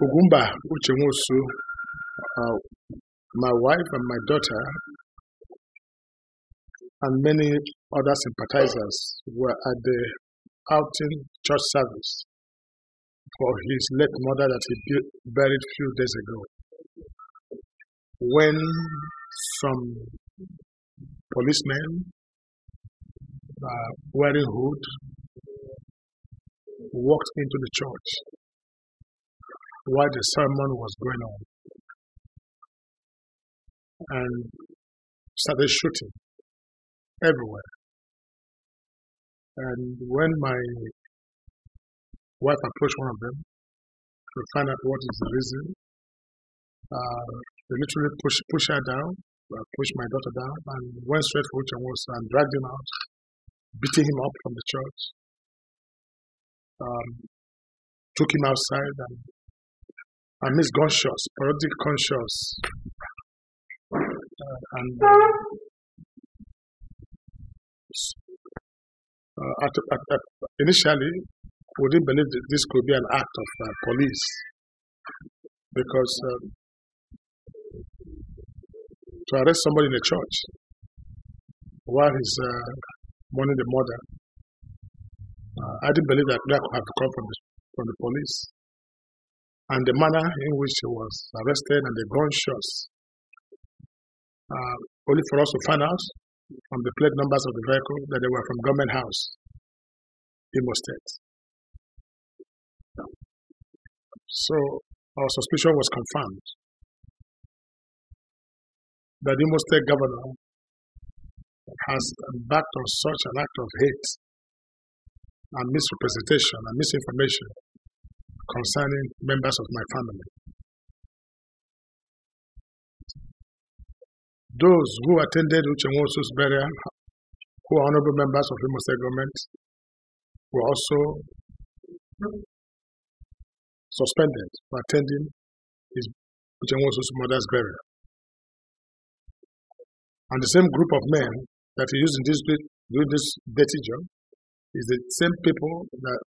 Ugumba Uchenwosu, uh, my wife and my daughter, and many other sympathizers were at the outing church service for his late mother that he bu- buried few days ago. When some policemen uh, wearing hood walked into the church while the sermon was going on and started shooting everywhere. And when my wife approached one of them to find out what is the reason, uh, they literally pushed push her down, uh, pushed my daughter down, and went straight for Uche Nwosu and dragged him out, beating him up from the church. Um, took him outside and missed gunshots, parodic conscious. Uh, and uh, uh, at, at, at, initially, we didn't believe that this could be an act of uh, police because um, to arrest somebody in a church while he's uh, mourning the mother, uh, I didn't believe that that could have come from the, from the police. And the manner in which he was arrested and the gunshots, uh, only for us to find out from the plate numbers of the vehicle that they were from government house, Imo State. So our suspicion was confirmed that the Imo State governor has embarked on such an act of hate and misrepresentation and misinformation concerning members of my family. Those who attended Uche Nwosu's burial, who are honorable members of Imo State government, were also suspended for attending his Uche Nwosu's mother's burial. And the same group of men that he used in this doing this dirty job is the same people that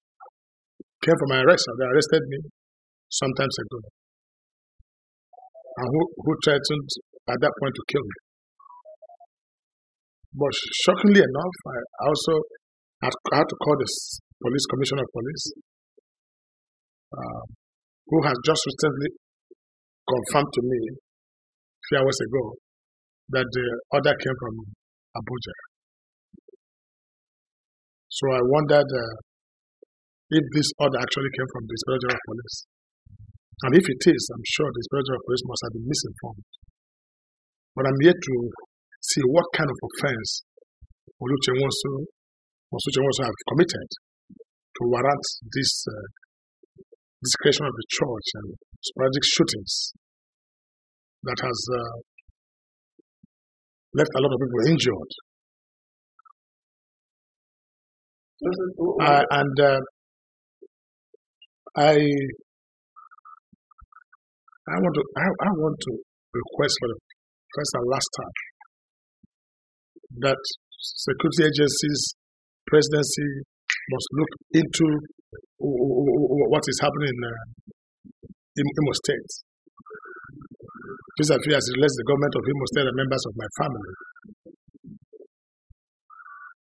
came for my arrest. They arrested me sometimes ago, and who, who threatened at that point to kill me. But shockingly enough, I also had, to call the police commissioner of police, uh, who has just recently confirmed to me a few hours ago that the order came from Abuja. So I wondered uh, if this order actually came from the Inspector General of Police. And if it is, I'm sure the Inspector General of Police must have been misinformed. But I'm yet to see what kind of offense Oluche wants to, Oluche wants to have committed to warrant this uh, discretion of the church and sporadic shootings that has uh, left a lot of people injured. Uh, and uh, I, I want to, I, I want to request for the first and last time that security agencies, presidency must look into what is happening in, uh, in Imo State. This appears as it relates the government of Imo State and members of my family.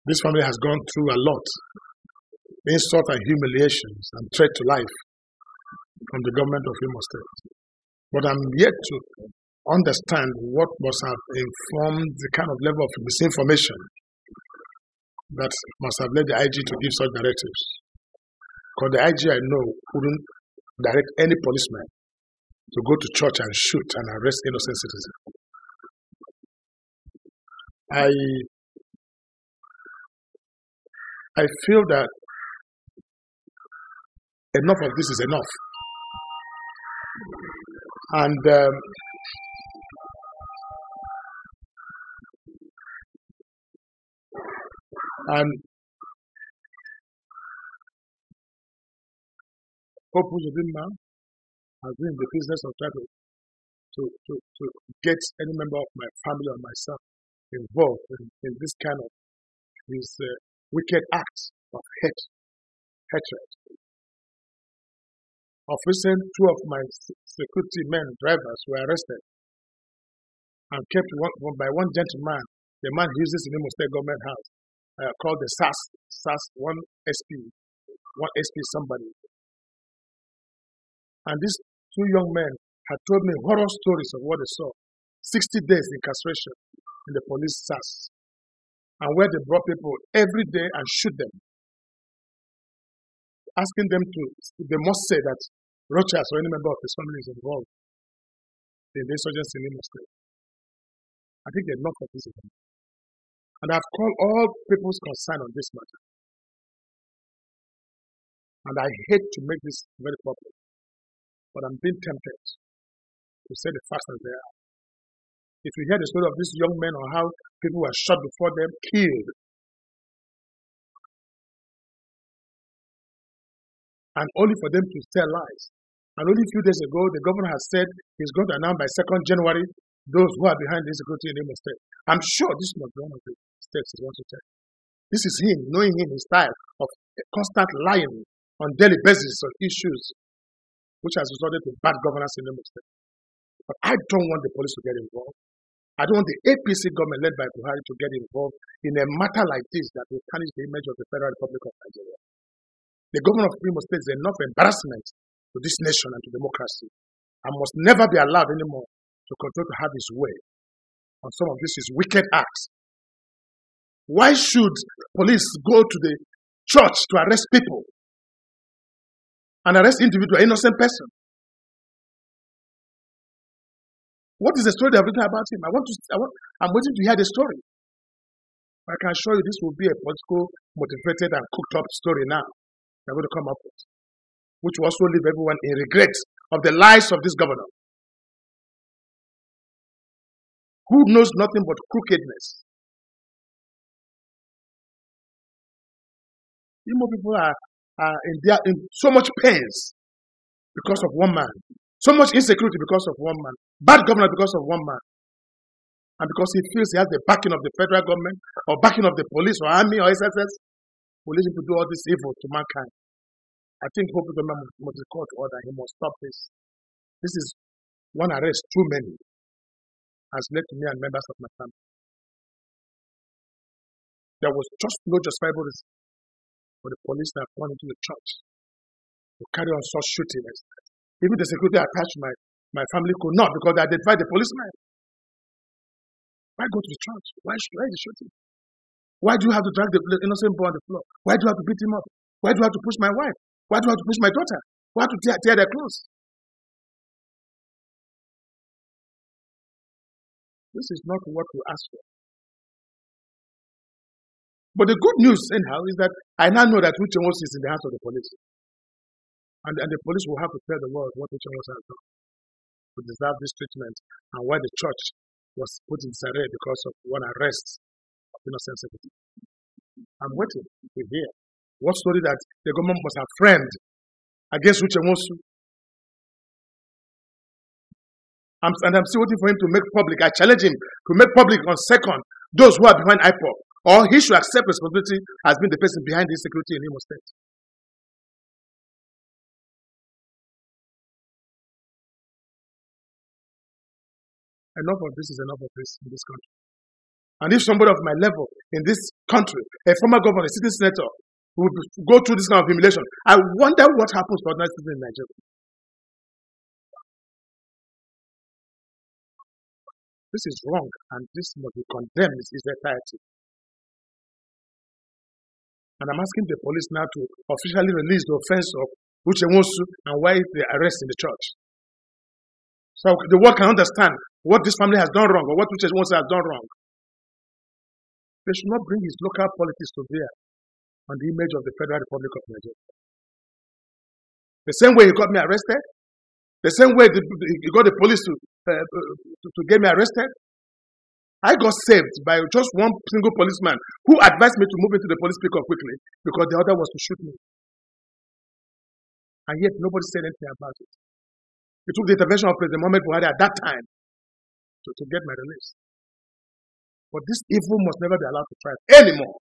This family has gone through a lot, insult and humiliations and threat to life from the government of Imo State. But I'm yet to understand what must have informed the kind of level of misinformation that must have led the IG to give such directives. Because the IG I know wouldn't direct any policeman to go to church and shoot and arrest innocent citizens. I I feel that enough of this is enough. And um, and Hope Uzodinma has been in the business of trying to, to, to, to get any member of my family or myself involved in, in this kind of this uh, wicked acts of hate, hatred. Of recent, two of my security men, drivers, were arrested and kept one, by one gentleman. The man uses the State Government House uh, called the SAS, SAS 1 SP, 1 SP somebody. And these two young men had told me horror stories of what they saw 60 days incarceration in the police SAS, and where they brought people every day and shoot them asking them to, they must say that Rochas or any member of his family is involved in the insurgency in Imo. I think enough of this. And I've called all people's concern on this matter. And I hate to make this very public, but I'm being tempted to say the facts as they are. If you hear the story of these young men or how people were shot before them, killed, and only for them to tell lies. And only a few days ago, the governor has said he's going to announce by 2nd January those who are behind the insecurity in Imo State. I'm sure this must be one of the states he wants to take. This is him, knowing him, his style of constant lying on daily basis on issues, which has resulted in bad governance in Imo State. But I don't want the police to get involved. I don't want the APC government led by Buhari to get involved in a matter like this that will tarnish the image of the Federal Republic of Nigeria. The governor of Imo State is enough embarrassment to this nation and to democracy and must never be allowed anymore to continue to have his way on some of these wicked acts. Why should police go to the church to arrest people and arrest individual innocent person? What is the story they have written about him? I want to. I want, I'm waiting to hear the story. I can assure you this will be a political motivated and cooked up story now they're going to come up with, which will also leave everyone in regret of the lies of this governor, who knows nothing but crookedness. Imo people are, are in, their, in so much pains because of one man, so much insecurity because of one man, bad governor because of one man, and because he feels he has the backing of the federal government or backing of the police or army or SSS, him to do all this evil to mankind. I think Hope Government must be called to order. He must stop this. This is one arrest too many has led to me and members of my family. There was just no justifiable reason for the police to have gone into the church to carry on such shooting. as that. Even the security attached my, my family could not because they identified the policeman. Why go to the church? Why, why is he shooting? Why do you have to drag the innocent boy on the floor? Why do you have to beat him up? Why do you have to push my wife? Why do you have to push my daughter? Why to tear, their clothes? This is not what we asked for. But the good news, anyhow, is that I now know that Uche is in the hands of the police. And, and the police will have to tell the world what Uche has done to deserve this treatment and why the church was put in disarray because of one arrest citizens. I'm waiting to hear what story that the government must have framed against Uche Nwosu. I'm, and I'm still waiting for him to make public. I challenge him to make public on second those who are behind IPOB. Or he should accept responsibility as being the person behind the insecurity in Imo State. Enough of this is enough of this in this country. And if somebody of my level in this country, a former governor, a sitting senator, would go through this kind of humiliation. I wonder what happens to ordinary citizens in Nigeria. This is wrong, and this must be condemned in its entirety. And I'm asking the police now to officially release the offense of Uche Nwosu and why they arrest in the church. So the world can understand what this family has done wrong or what Uche Nwosu has done wrong. They should not bring his local politics to bear on the image of the Federal Republic of Nigeria. The same way he got me arrested, the same way he got the police to, uh, to, to get me arrested, I got saved by just one single policeman who advised me to move into the police pickup quickly because the other was to shoot me. And yet nobody said anything about it. It took the intervention of President Mohamed Buhari at that time to, to get my release. But this evil must never be allowed to thrive anymore.